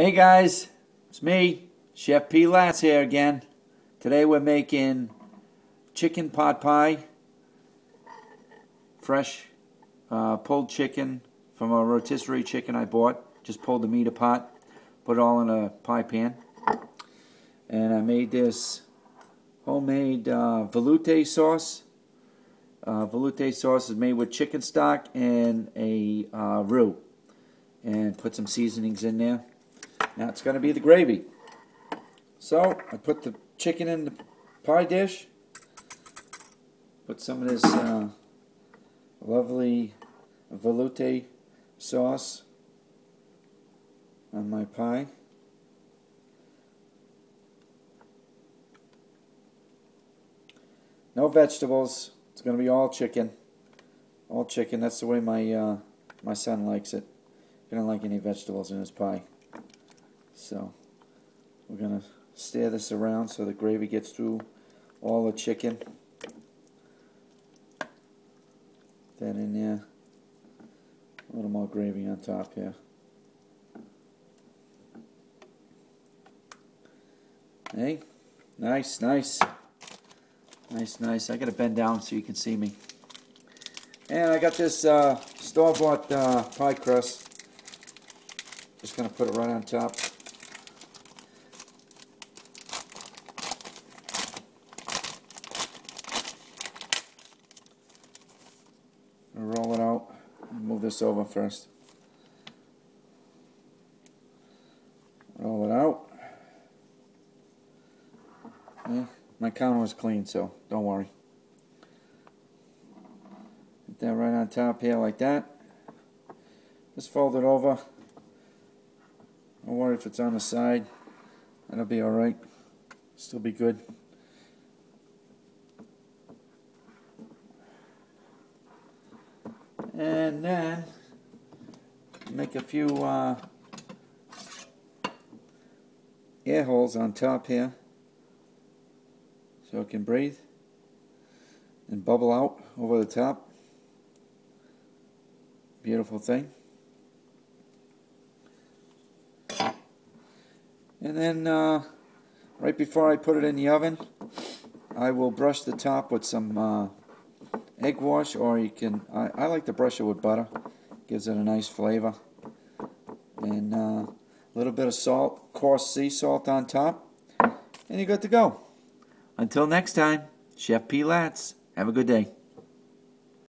Hey guys, it's me, Chef P. Lats here again. Today we're making chicken pot pie, fresh uh, pulled chicken from a rotisserie chicken I bought. Just pulled the meat apart, put it all in a pie pan. And I made this homemade uh, velouté sauce. Uh, velouté sauce is made with chicken stock and a uh, roux. And put some seasonings in there. Now it's going to be the gravy. So I put the chicken in the pie dish. Put some of this uh, lovely velouté sauce on my pie. No vegetables. It's going to be all chicken. All chicken. That's the way my uh, my son likes it. He don't like any vegetables in his pie. So we're going to stir this around so the gravy gets through all the chicken. That in there. A little more gravy on top here. Hey, nice, nice. Nice, nice. I gotta bend down so you can see me. And I got this uh, store-bought uh, pie crust. Just gonna put it right on top. roll it out. Move this over first. Roll it out. Yeah, my counter was clean, so don't worry. Put that right on top here like that. Just fold it over. Don't worry if it's on the side. That'll be alright. Still be good. And then make a few uh, air holes on top here so it can breathe and bubble out over the top. Beautiful thing. And then uh, right before I put it in the oven, I will brush the top with some uh, egg wash or you can I, I like to brush it with butter. Gives it a nice flavor. And uh, a little bit of salt coarse sea salt on top and you're good to go. Until next time Chef P. Lats have a good day